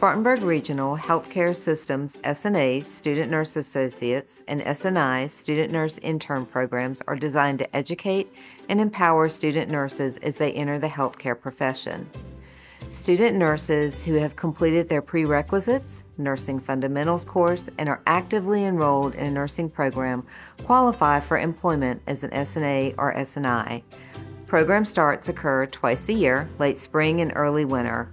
Spartanburg Regional Healthcare Systems SNA's Student Nurse Associates and SNI's Student Nurse Intern programs are designed to educate and empower student nurses as they enter the healthcare profession. Student nurses who have completed their prerequisites, nursing fundamentals course, and are actively enrolled in a nursing program qualify for employment as an SNA or SNI. Program starts occur twice a year, late spring and early winter.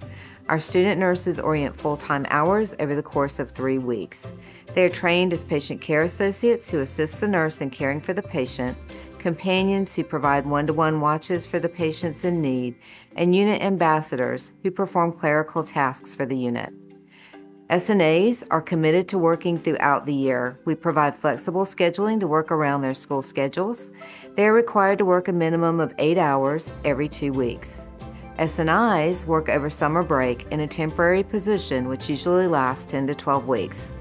Our student nurses orient full-time hours over the course of three weeks. They are trained as patient care associates who assist the nurse in caring for the patient, companions who provide one-to-one watches for the patients in need, and unit ambassadors who perform clerical tasks for the unit. SNAs are committed to working throughout the year. We provide flexible scheduling to work around their school schedules. They are required to work a minimum of eight hours every two weeks. SNIs work over summer break in a temporary position which usually lasts 10 to 12 weeks.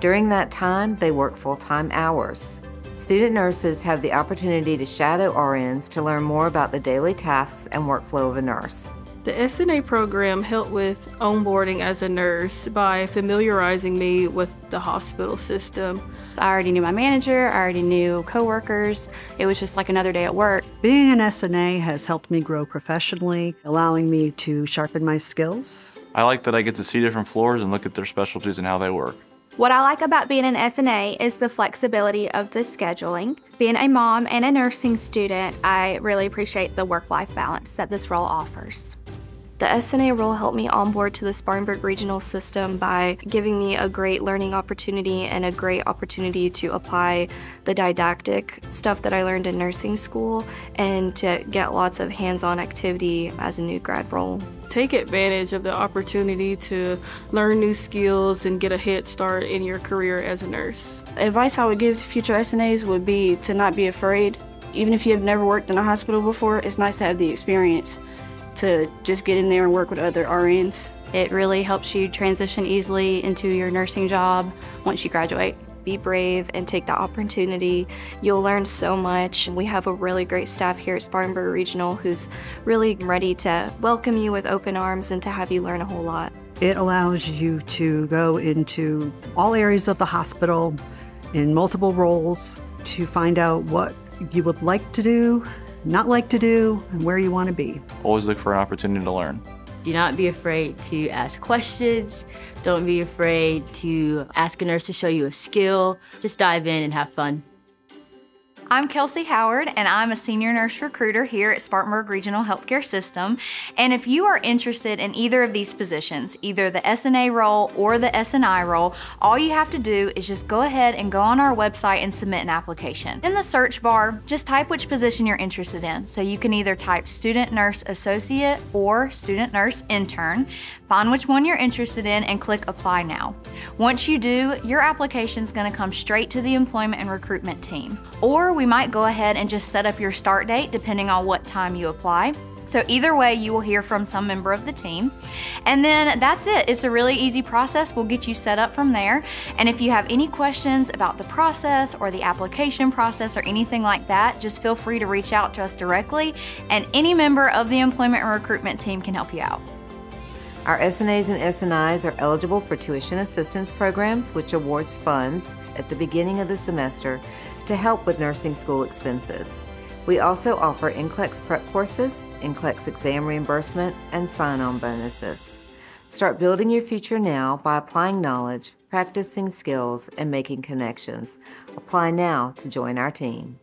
During that time, they work full-time hours. Student nurses have the opportunity to shadow RNs to learn more about the daily tasks and workflow of a nurse. The SNA program helped with onboarding as a nurse by familiarizing me with the hospital system. I already knew my manager, I already knew coworkers. It was just like another day at work. Being an SNA has helped me grow professionally, allowing me to sharpen my skills. I like that I get to see different floors and look at their specialties and how they work. What I like about being an SNA is the flexibility of the scheduling. Being a mom and a nursing student, I really appreciate the work-life balance that this role offers. The SNA role helped me onboard to the Spartanburg Regional System by giving me a great learning opportunity and a great opportunity to apply the didactic stuff that I learned in nursing school and to get lots of hands-on activity as a new grad role. Take advantage of the opportunity to learn new skills and get a head start in your career as a nurse. Advice I would give to future SNAs would be to not be afraid. Even if you have never worked in a hospital before, it's nice to have the experience to just get in there and work with other RNs. It really helps you transition easily into your nursing job once you graduate. Be brave and take the opportunity. You'll learn so much. We have a really great staff here at Spartanburg Regional who's really ready to welcome you with open arms and to have you learn a whole lot. It allows you to go into all areas of the hospital in multiple roles to find out what you would like to do not like to do, and where you want to be. Always look for an opportunity to learn. Do not be afraid to ask questions. Don't be afraid to ask a nurse to show you a skill. Just dive in and have fun. I'm Kelsey Howard, and I'm a senior nurse recruiter here at Spartanburg Regional Healthcare System. And if you are interested in either of these positions, either the SNA role or the SNI role, all you have to do is just go ahead and go on our website and submit an application. In the search bar, just type which position you're interested in. So you can either type student nurse associate or student nurse intern. Find which one you're interested in and click apply now. Once you do, your application is going to come straight to the employment and recruitment team. Or we might go ahead and just set up your start date depending on what time you apply. So either way, you will hear from some member of the team. And then that's it. It's a really easy process. We'll get you set up from there. And if you have any questions about the process or the application process or anything like that, just feel free to reach out to us directly and any member of the employment and recruitment team can help you out. Our SNAs and SNIs are eligible for tuition assistance programs, which awards funds at the beginning of the semester to help with nursing school expenses. We also offer NCLEX prep courses, NCLEX exam reimbursement, and sign-on bonuses. Start building your future now by applying knowledge, practicing skills, and making connections. Apply now to join our team.